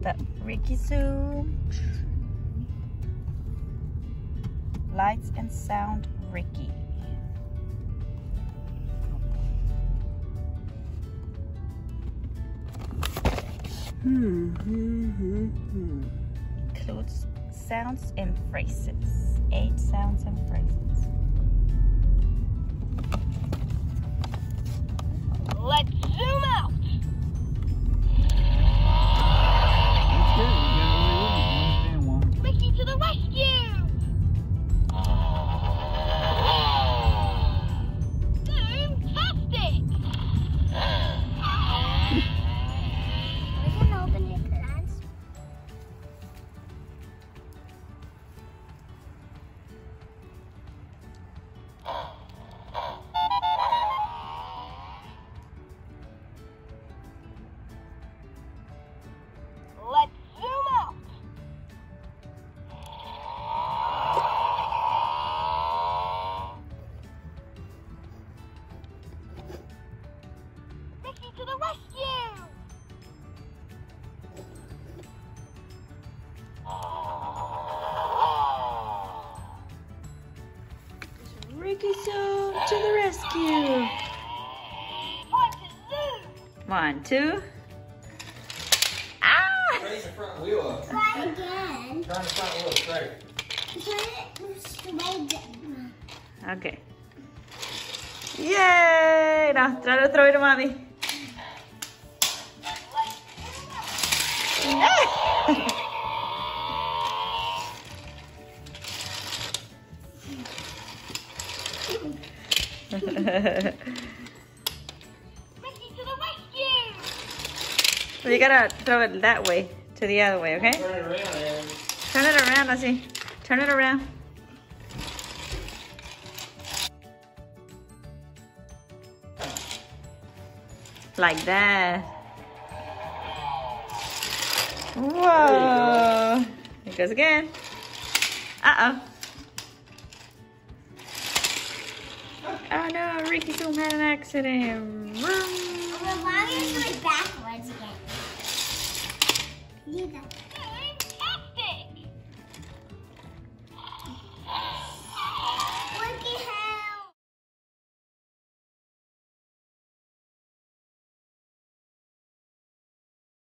the Ricky Zoom. Lights and sound Ricky. Includes sounds and phrases. Eight sounds and phrases. Let's to the rescue. Time to zoom. One, two. Ah! Raise the front wheel up. Try again. Turn the front wheel straight. Turn it straight. Okay. Yay! Now try to throw it to mommy. Ricky to the rescue. you gotta throw it that way to the other way, okay? Turn it around. Turn it around, see. Turn it around. Like that. Whoa. It goes again. Uh-oh. Oh no, Ricky Zoom had an accident. Vroom. Well, doing backwards again?